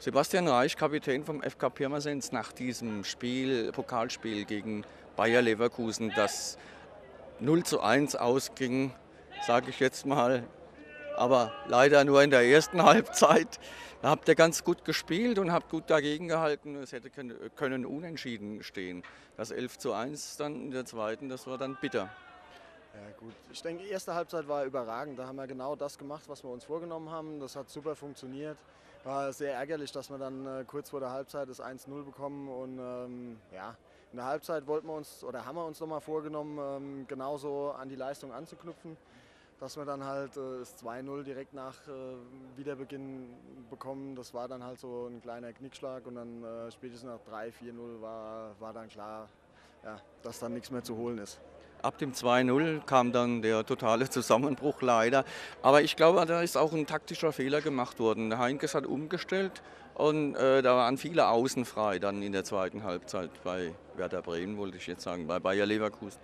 Sebastian Reich, Kapitän vom FK Pirmasens, nach diesem Spiel, Pokalspiel gegen Bayer Leverkusen, das 0 zu 1 ausging, sage ich jetzt mal, aber leider nur in der ersten Halbzeit. Da habt ihr ganz gut gespielt und habt gut dagegen gehalten. Es hätte können unentschieden stehen. Das 11 zu 1 dann in der zweiten, das war dann bitter. Ja gut, ich denke, die erste Halbzeit war überragend. Da haben wir genau das gemacht, was wir uns vorgenommen haben. Das hat super funktioniert. War sehr ärgerlich, dass wir dann äh, kurz vor der Halbzeit das 1-0 bekommen. Und ähm, ja, in der Halbzeit wollten wir uns oder haben wir uns nochmal vorgenommen, ähm, genauso an die Leistung anzuknüpfen dass wir dann halt äh, das 2-0 direkt nach äh, Wiederbeginn bekommen. Das war dann halt so ein kleiner Knickschlag und dann äh, spätestens nach 3-4-0 war, war dann klar, ja, dass dann nichts mehr zu holen ist. Ab dem 2-0 kam dann der totale Zusammenbruch leider. Aber ich glaube, da ist auch ein taktischer Fehler gemacht worden. Heinkes hat umgestellt und äh, da waren viele Außen frei dann in der zweiten Halbzeit bei Werder Bremen, wollte ich jetzt sagen, bei Bayer Leverkusen.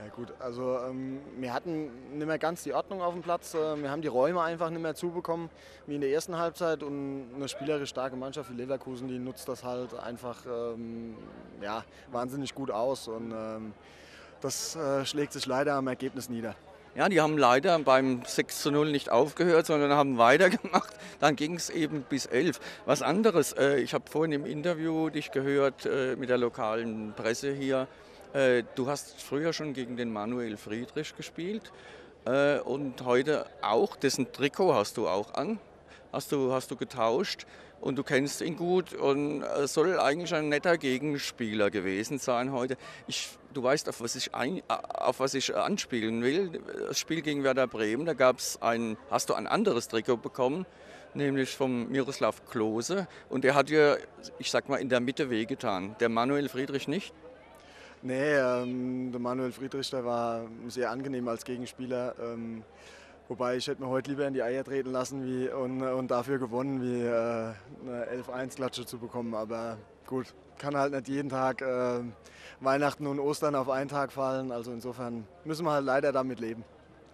Ja gut, also ähm, wir hatten nicht mehr ganz die Ordnung auf dem Platz. Äh, wir haben die Räume einfach nicht mehr zubekommen wie in der ersten Halbzeit und eine spielerisch starke Mannschaft wie Leverkusen, die nutzt das halt einfach ähm, ja, wahnsinnig gut aus und ähm, das äh, schlägt sich leider am Ergebnis nieder. Ja, die haben leider beim 6 zu 0 nicht aufgehört, sondern haben weitergemacht. Dann ging es eben bis 11. Was anderes, äh, ich habe vorhin im Interview dich gehört äh, mit der lokalen Presse hier. Äh, du hast früher schon gegen den Manuel Friedrich gespielt äh, und heute auch. Dessen Trikot hast du auch an. Hast du, hast du getauscht und du kennst ihn gut und soll eigentlich ein netter Gegenspieler gewesen sein heute. Ich, du weißt, auf was, ich ein, auf was ich anspielen will. Das Spiel gegen Werder Bremen, da gab's ein, hast du ein anderes Trikot bekommen, nämlich vom Miroslav Klose. Und der hat dir, ich sag mal, in der Mitte wehgetan. Der Manuel Friedrich nicht? Nee, ähm, der Manuel Friedrich, der war sehr angenehm als Gegenspieler. Ähm, wobei ich hätte mir heute lieber in die Eier treten lassen wie, und, und dafür gewonnen, wie äh, eine 11-1-Klatsche zu bekommen. Aber gut, kann halt nicht jeden Tag äh, Weihnachten und Ostern auf einen Tag fallen. Also insofern müssen wir halt leider damit leben.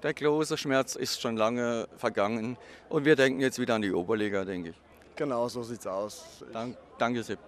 Der große Schmerz ist schon lange vergangen und wir denken jetzt wieder an die Oberliga, denke ich. Genau, so sieht's aus. Dank, danke, Sepp.